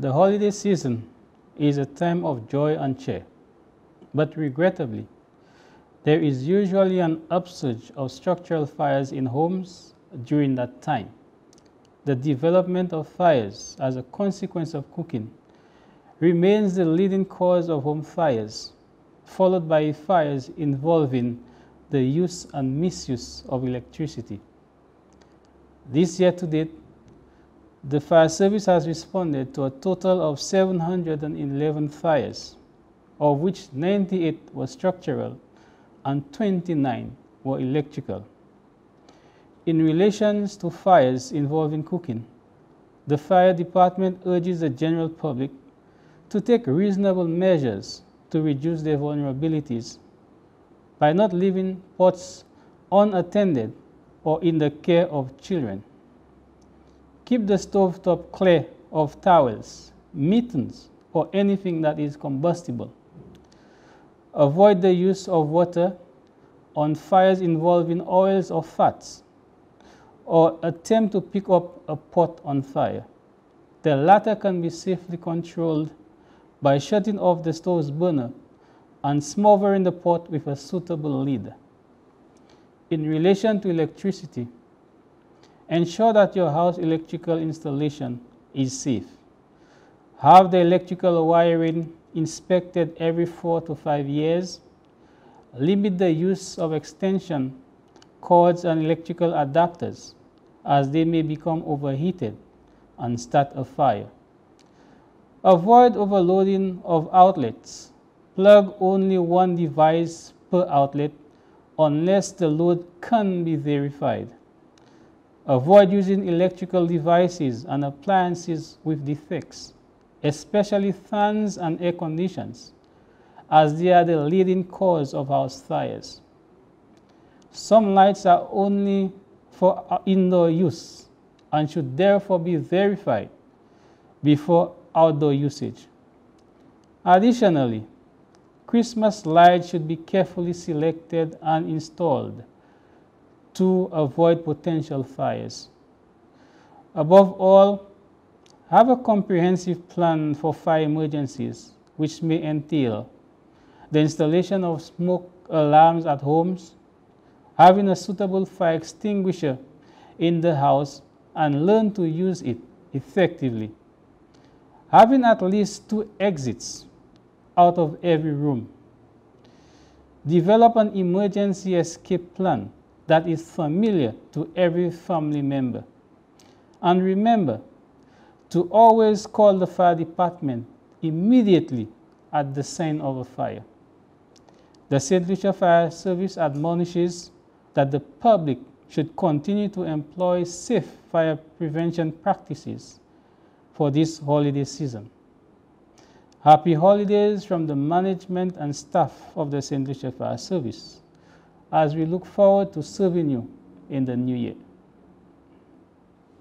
The holiday season is a time of joy and cheer, but regrettably, there is usually an upsurge of structural fires in homes during that time. The development of fires as a consequence of cooking remains the leading cause of home fires, followed by fires involving the use and misuse of electricity. This year to date, the fire service has responded to a total of 711 fires, of which 98 were structural and 29 were electrical. In relation to fires involving cooking, the fire department urges the general public to take reasonable measures to reduce their vulnerabilities by not leaving pots unattended or in the care of children. Keep the stove top clear of towels, mittens, or anything that is combustible. Avoid the use of water on fires involving oils or fats, or attempt to pick up a pot on fire. The latter can be safely controlled by shutting off the stove's burner and smothering the pot with a suitable lid. In relation to electricity, ensure that your house electrical installation is safe. Have the electrical wiring inspected every four to five years. Limit the use of extension cords and electrical adapters as they may become overheated and start a fire. Avoid overloading of outlets. Plug only one device per outlet unless the load can be verified. Avoid using electrical devices and appliances with defects, especially fans and air conditions, as they are the leading cause of house fires. Some lights are only for indoor use and should therefore be verified before outdoor usage. Additionally, Christmas lights should be carefully selected and installed to avoid potential fires. Above all, have a comprehensive plan for fire emergencies, which may entail the installation of smoke alarms at homes, having a suitable fire extinguisher in the house, and learn to use it effectively having at least two exits out of every room. Develop an emergency escape plan that is familiar to every family member. And remember to always call the fire department immediately at the sign of a fire. The St. Lucia Fire Service admonishes that the public should continue to employ safe fire prevention practices for this holiday season. Happy holidays from the management and staff of the St. Lucia Fire Service as we look forward to serving you in the new year.